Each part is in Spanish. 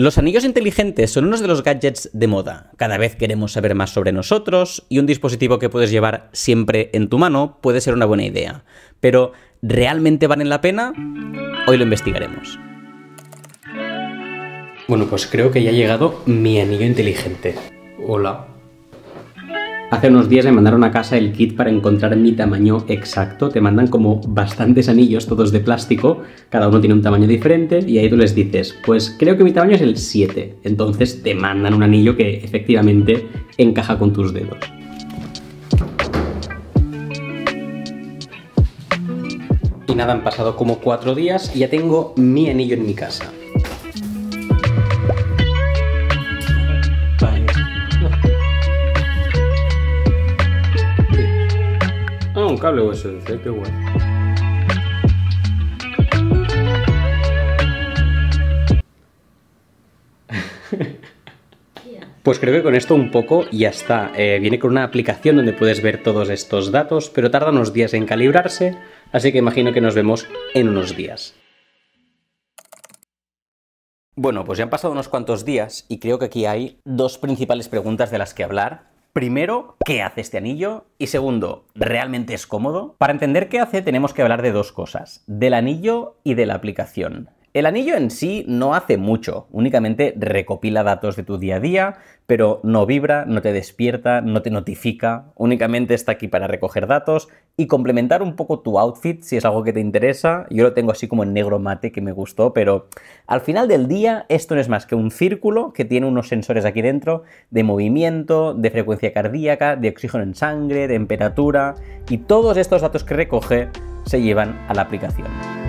Los anillos inteligentes son unos de los gadgets de moda. Cada vez queremos saber más sobre nosotros y un dispositivo que puedes llevar siempre en tu mano puede ser una buena idea. Pero, ¿realmente valen la pena? Hoy lo investigaremos. Bueno, pues creo que ya ha llegado mi anillo inteligente. Hola. Hace unos días me mandaron a casa el kit para encontrar mi tamaño exacto. Te mandan como bastantes anillos, todos de plástico, cada uno tiene un tamaño diferente y ahí tú les dices, pues creo que mi tamaño es el 7. Entonces te mandan un anillo que efectivamente encaja con tus dedos. Y nada, han pasado como cuatro días y ya tengo mi anillo en mi casa. Cable USB, qué guay. Pues creo que con esto un poco ya está. Eh, viene con una aplicación donde puedes ver todos estos datos, pero tarda unos días en calibrarse, así que imagino que nos vemos en unos días. Bueno, pues ya han pasado unos cuantos días y creo que aquí hay dos principales preguntas de las que hablar. Primero, ¿qué hace este anillo? Y segundo, ¿realmente es cómodo? Para entender qué hace tenemos que hablar de dos cosas, del anillo y de la aplicación. El anillo en sí no hace mucho, únicamente recopila datos de tu día a día, pero no vibra, no te despierta, no te notifica, únicamente está aquí para recoger datos y complementar un poco tu outfit si es algo que te interesa. Yo lo tengo así como en negro mate que me gustó, pero al final del día esto no es más que un círculo que tiene unos sensores aquí dentro de movimiento, de frecuencia cardíaca, de oxígeno en sangre, de temperatura y todos estos datos que recoge se llevan a la aplicación.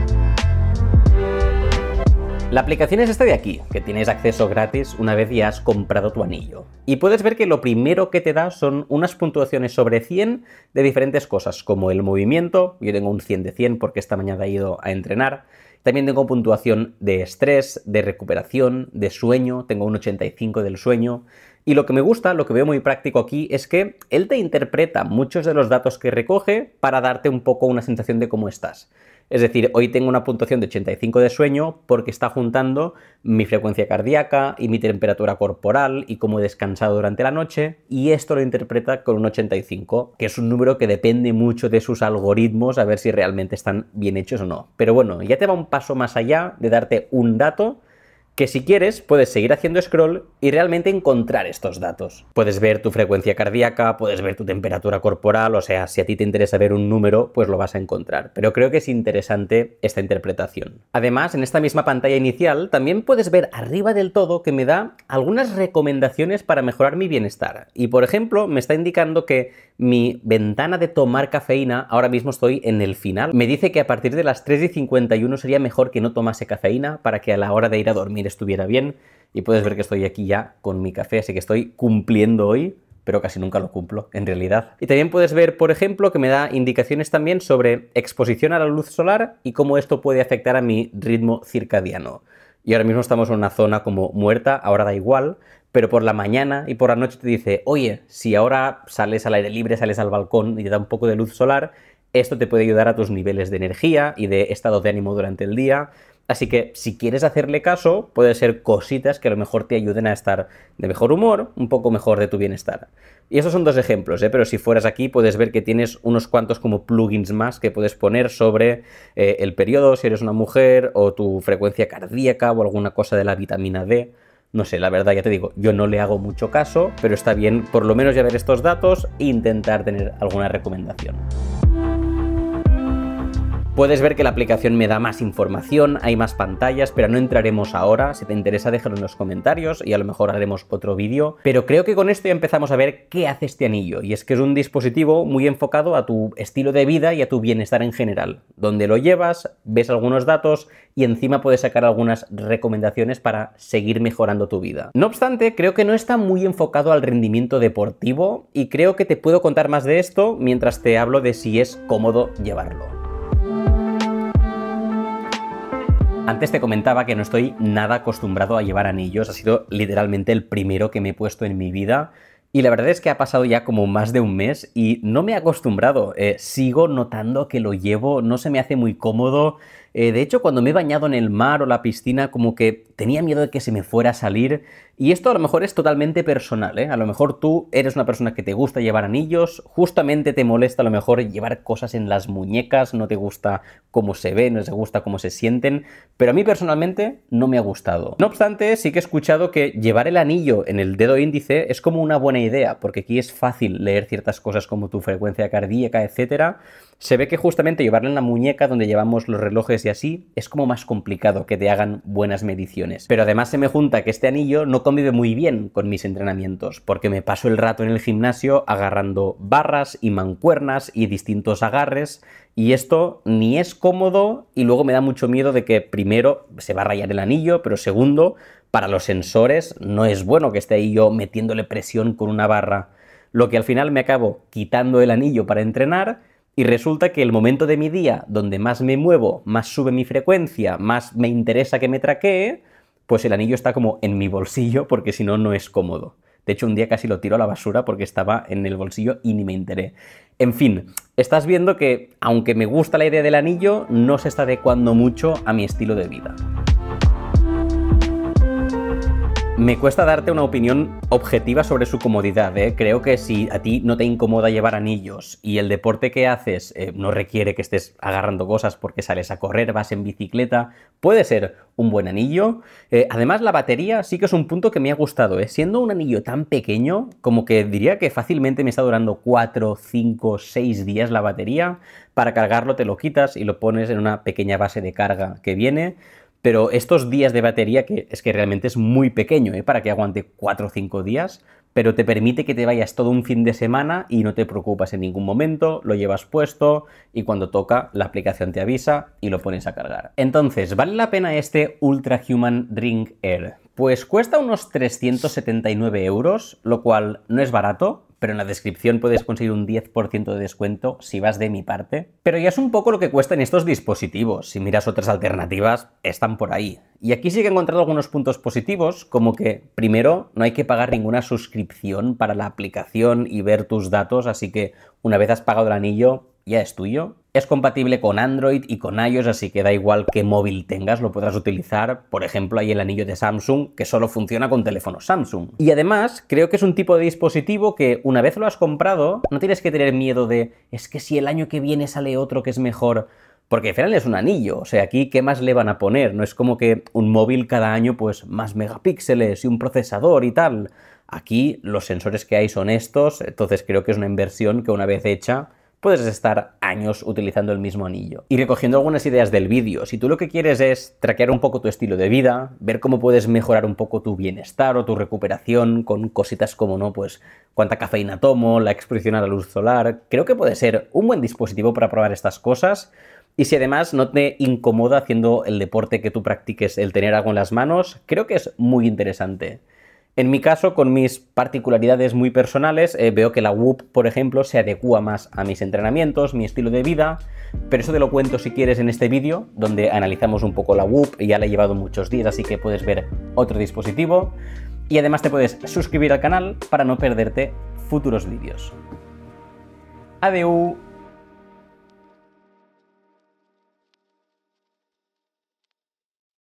La aplicación es esta de aquí, que tienes acceso gratis una vez ya has comprado tu anillo. Y puedes ver que lo primero que te da son unas puntuaciones sobre 100 de diferentes cosas, como el movimiento, yo tengo un 100 de 100 porque esta mañana he ido a entrenar, también tengo puntuación de estrés, de recuperación, de sueño, tengo un 85 del sueño, y lo que me gusta, lo que veo muy práctico aquí, es que él te interpreta muchos de los datos que recoge para darte un poco una sensación de cómo estás. Es decir, hoy tengo una puntuación de 85 de sueño porque está juntando mi frecuencia cardíaca y mi temperatura corporal y cómo he descansado durante la noche y esto lo interpreta con un 85, que es un número que depende mucho de sus algoritmos a ver si realmente están bien hechos o no. Pero bueno, ya te va un paso más allá de darte un dato que si quieres puedes seguir haciendo scroll y realmente encontrar estos datos. Puedes ver tu frecuencia cardíaca, puedes ver tu temperatura corporal, o sea, si a ti te interesa ver un número, pues lo vas a encontrar. Pero creo que es interesante esta interpretación. Además, en esta misma pantalla inicial también puedes ver arriba del todo que me da algunas recomendaciones para mejorar mi bienestar. Y por ejemplo, me está indicando que mi ventana de tomar cafeína, ahora mismo estoy en el final, me dice que a partir de las 3 y 51 sería mejor que no tomase cafeína para que a la hora de ir a dormir estuviera bien y puedes ver que estoy aquí ya con mi café, así que estoy cumpliendo hoy pero casi nunca lo cumplo, en realidad. Y también puedes ver, por ejemplo, que me da indicaciones también sobre exposición a la luz solar y cómo esto puede afectar a mi ritmo circadiano. Y ahora mismo estamos en una zona como muerta, ahora da igual, pero por la mañana y por la noche te dice, oye, si ahora sales al aire libre, sales al balcón y te da un poco de luz solar, esto te puede ayudar a tus niveles de energía y de estado de ánimo durante el día. Así que si quieres hacerle caso, puede ser cositas que a lo mejor te ayuden a estar de mejor humor, un poco mejor de tu bienestar. Y esos son dos ejemplos, ¿eh? pero si fueras aquí puedes ver que tienes unos cuantos como plugins más que puedes poner sobre eh, el periodo, si eres una mujer, o tu frecuencia cardíaca o alguna cosa de la vitamina D. No sé, la verdad ya te digo, yo no le hago mucho caso, pero está bien por lo menos ya ver estos datos e intentar tener alguna recomendación. Puedes ver que la aplicación me da más información, hay más pantallas, pero no entraremos ahora. Si te interesa, déjalo en los comentarios y a lo mejor haremos otro vídeo. Pero creo que con esto ya empezamos a ver qué hace este anillo. Y es que es un dispositivo muy enfocado a tu estilo de vida y a tu bienestar en general. Donde lo llevas, ves algunos datos y encima puedes sacar algunas recomendaciones para seguir mejorando tu vida. No obstante, creo que no está muy enfocado al rendimiento deportivo y creo que te puedo contar más de esto mientras te hablo de si es cómodo llevarlo. Antes te comentaba que no estoy nada acostumbrado a llevar anillos, ha sido literalmente el primero que me he puesto en mi vida. Y la verdad es que ha pasado ya como más de un mes y no me he acostumbrado. Eh, sigo notando que lo llevo, no se me hace muy cómodo. Eh, de hecho, cuando me he bañado en el mar o la piscina, como que tenía miedo de que se me fuera a salir. Y esto a lo mejor es totalmente personal, ¿eh? A lo mejor tú eres una persona que te gusta llevar anillos, justamente te molesta a lo mejor llevar cosas en las muñecas, no te gusta cómo se ve, no te gusta cómo se sienten, pero a mí personalmente no me ha gustado. No obstante, sí que he escuchado que llevar el anillo en el dedo índice es como una buena idea, porque aquí es fácil leer ciertas cosas como tu frecuencia cardíaca, etcétera. Se ve que justamente llevarlo en la muñeca donde llevamos los relojes y así es como más complicado que te hagan buenas mediciones. Pero además se me junta que este anillo no convive muy bien con mis entrenamientos, porque me paso el rato en el gimnasio agarrando barras y mancuernas y distintos agarres, y esto ni es cómodo y luego me da mucho miedo de que primero se va a rayar el anillo, pero segundo, para los sensores no es bueno que esté ahí yo metiéndole presión con una barra. Lo que al final me acabo quitando el anillo para entrenar y resulta que el momento de mi día donde más me muevo, más sube mi frecuencia, más me interesa que me traquee, pues el anillo está como en mi bolsillo porque si no, no es cómodo. De hecho, un día casi lo tiro a la basura porque estaba en el bolsillo y ni me enteré. En fin, estás viendo que, aunque me gusta la idea del anillo, no se está adecuando mucho a mi estilo de vida. Me cuesta darte una opinión objetiva sobre su comodidad. ¿eh? Creo que si a ti no te incomoda llevar anillos y el deporte que haces eh, no requiere que estés agarrando cosas porque sales a correr, vas en bicicleta, puede ser un buen anillo. Eh, además, la batería sí que es un punto que me ha gustado. Siendo un anillo tan pequeño, como que diría que fácilmente me está durando 4, 5, 6 días la batería. Para cargarlo te lo quitas y lo pones en una pequeña base de carga que viene. Pero estos días de batería, que es que realmente es muy pequeño, ¿eh? para que aguante 4 o 5 días, pero te permite que te vayas todo un fin de semana y no te preocupas en ningún momento, lo llevas puesto y cuando toca la aplicación te avisa y lo pones a cargar. Entonces, ¿vale la pena este Ultra Human Drink Air? Pues cuesta unos 379 euros, lo cual no es barato, pero en la descripción puedes conseguir un 10% de descuento si vas de mi parte. Pero ya es un poco lo que cuestan estos dispositivos. Si miras otras alternativas, están por ahí. Y aquí sí que he encontrado algunos puntos positivos, como que primero no hay que pagar ninguna suscripción para la aplicación y ver tus datos, así que una vez has pagado el anillo, ya es tuyo. Es compatible con Android y con iOS, así que da igual qué móvil tengas, lo podrás utilizar. Por ejemplo, hay el anillo de Samsung que solo funciona con teléfonos Samsung. Y además, creo que es un tipo de dispositivo que una vez lo has comprado, no tienes que tener miedo de es que si el año que viene sale otro que es mejor. Porque al final es un anillo, o sea, aquí ¿qué más le van a poner? No es como que un móvil cada año pues más megapíxeles y un procesador y tal. Aquí los sensores que hay son estos, entonces creo que es una inversión que una vez hecha puedes estar años utilizando el mismo anillo. Y recogiendo algunas ideas del vídeo, si tú lo que quieres es traquear un poco tu estilo de vida, ver cómo puedes mejorar un poco tu bienestar o tu recuperación con cositas como, ¿no? Pues cuánta cafeína tomo, la exposición a la luz solar, creo que puede ser un buen dispositivo para probar estas cosas. Y si además no te incomoda haciendo el deporte que tú practiques el tener algo en las manos, creo que es muy interesante. En mi caso, con mis particularidades muy personales, eh, veo que la WUP, por ejemplo, se adecua más a mis entrenamientos, mi estilo de vida, pero eso te lo cuento si quieres en este vídeo, donde analizamos un poco la WUP, ya la he llevado muchos días, así que puedes ver otro dispositivo. Y además te puedes suscribir al canal para no perderte futuros vídeos. Adeu.